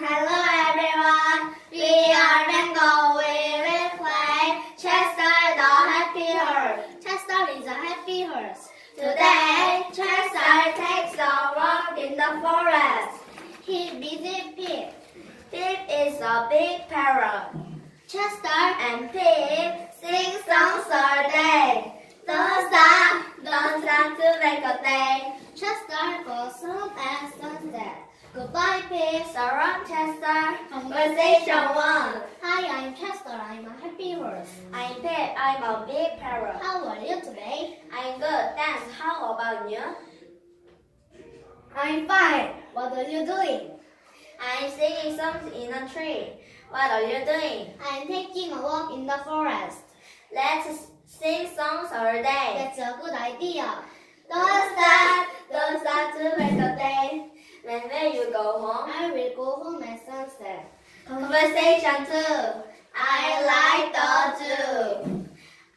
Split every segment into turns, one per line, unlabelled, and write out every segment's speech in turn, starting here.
hello everyone. We are Mango. We play Chester the Happy. Chester is a happy horse. Today, Chester takes a walk in the forest. He visits Pip. Pip is a big parrot. Chester and Pip sing songs all day. Don't stop, don't stop to make a day. Chester goes home at sunset. Goodbye, Pip. Surround Chester. Conversation one. Hi, I'm Chester. I'm a happy horse. I'm Pip. I'm a big parrot. How are you today? I'm good. Thanks. How about you? I'm fine. What are you doing? I'm singing songs in a tree. What are you doing? I'm taking a walk in the forest. Let's sing songs all day. That's a good idea. Don't stop home? I will go home at sunset. Conversation two. I like the zoo.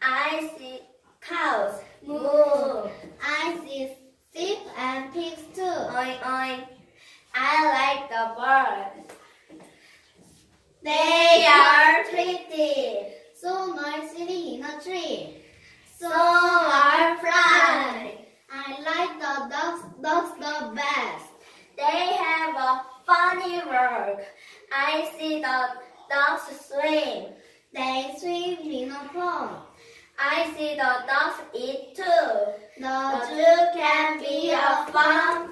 I see cows moo. I see sheep and pigs too. Oink oink. I like the birds. They are pretty. So much sitting in a tree. So are fly. I like the dogs, dogs the best. They have a funny work. I see the dogs swim. They swim in a pond. I see the dogs eat too. The zoo can be a fun